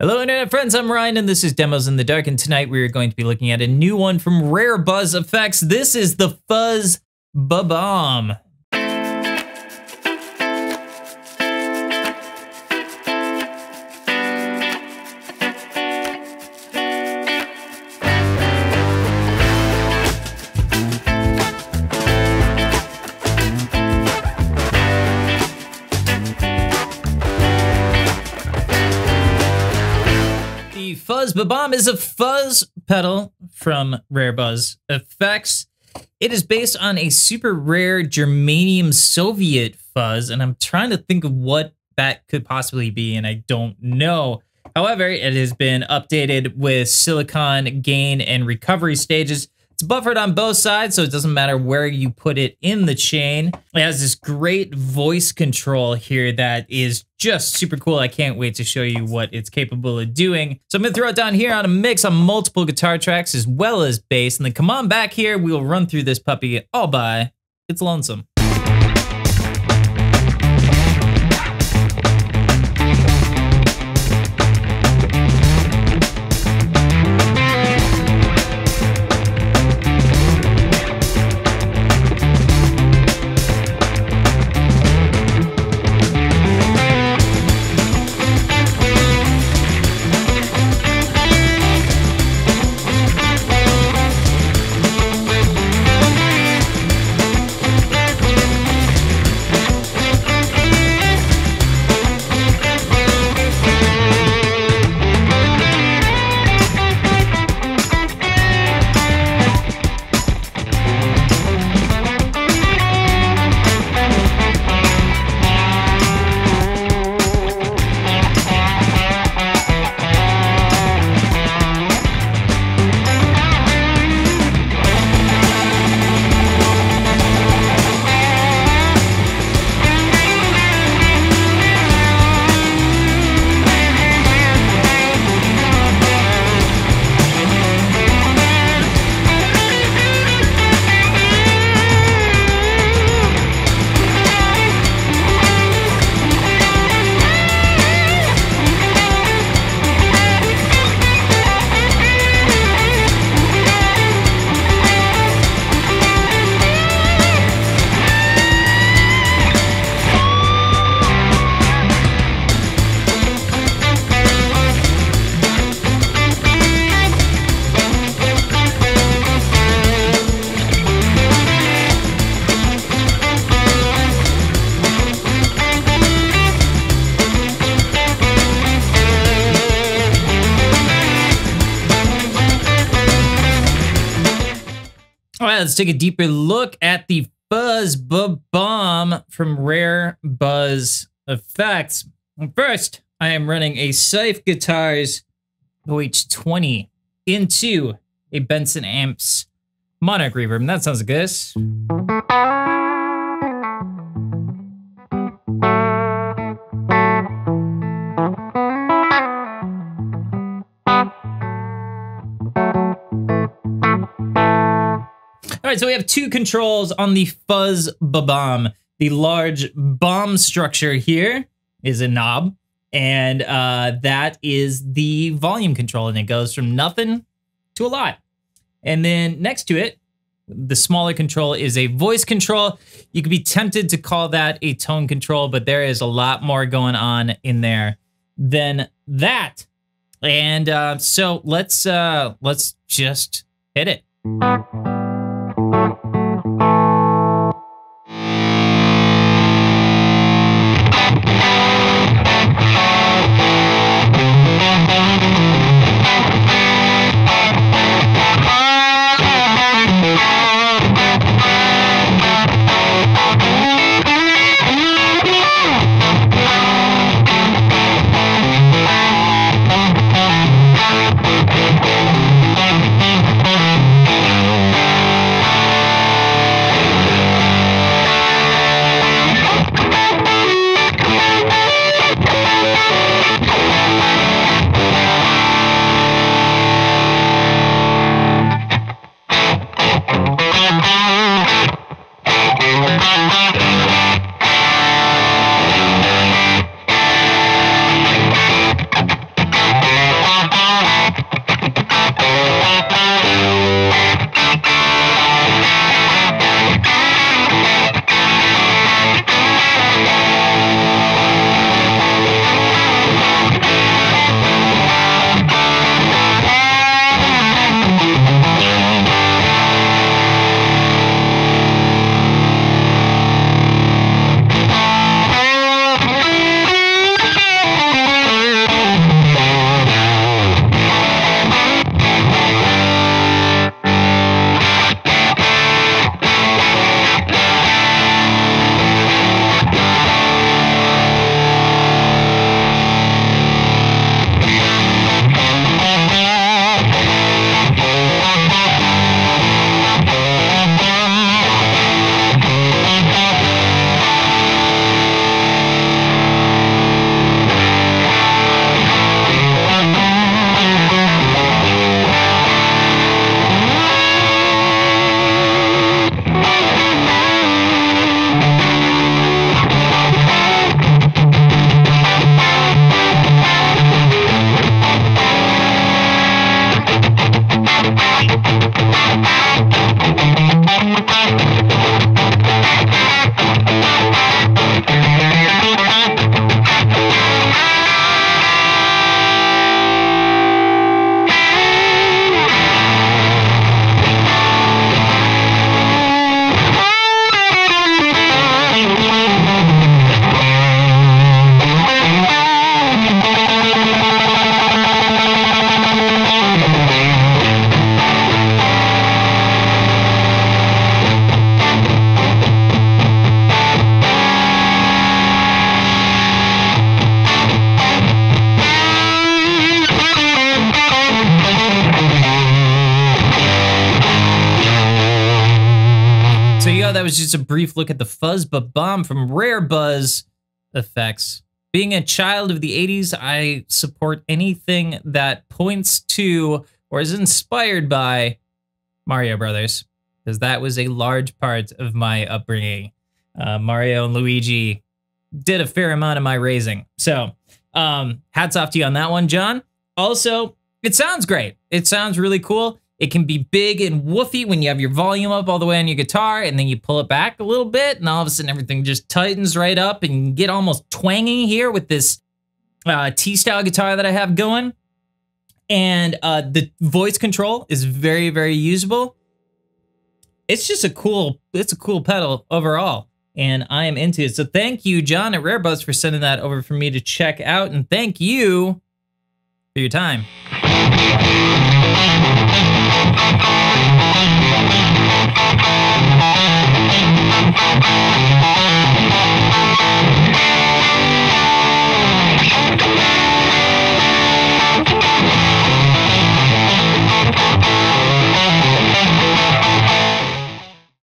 Hello internet friends, I'm Ryan and this is Demos in the Dark and tonight we are going to be looking at a new one from Rare Buzz Effects. This is the Fuzz Bob-omb. The Bob-omb is a fuzz pedal from Rare Buzz Effects. It is based on a super rare germanium Soviet fuzz, and I'm trying to think of what that could possibly be, and I don't know. However, it has been updated with silicon gain and recovery stages. Its buffered on both sides, so it doesn't matter where you put it in the chain. It has this great voice control here that is just super cool. I can't wait to show you what it's capable of doing. So I'm gonna throw it down here on a mix on multiple guitar tracks as well as bass, and then come on back here, we will run through this puppy all by It's Lonesome. All right, let's take a deeper look at the Fuzz Bob-omb from Rare Buzz Effects. First, I am running a Seuf Guitars OH20 into a Benson Amps Monarch Reverb. And that sounds like this. All right, so we have two controls on the Fuzz Bob-omb. The large bomb structure here is a knob, and uh, that is the volume control, and it goes from nothing to a lot. And then next to it, the smaller control is a voice control. You could be tempted to call that a tone control, but there is a lot more going on in there than that. And uh, so let's uh, let's just hit it. That was just a brief look at the Fuzz Bob-omb from Rare Buzz Effects. Being a child of the 80s, I support anything that points to or is inspired by Mario Brothers, because that was a large part of my upbringing. Uh, Mario and Luigi did a fair amount of my raising. So, um, hats off to you on that one, John. Also, it sounds great. It sounds really cool. It can be big and woofy when you have your volume up all the way on your guitar and then you pull it back a little bit and all of a sudden everything just tightens right up and you get almost twangy here with this uh, T-style guitar that I have going. And uh, the voice control is very, very usable. It's just a cool, it's a cool pedal overall and I am into it. So thank you, John at Rarebuzz, for sending that over for me to check out. And thank you for your time.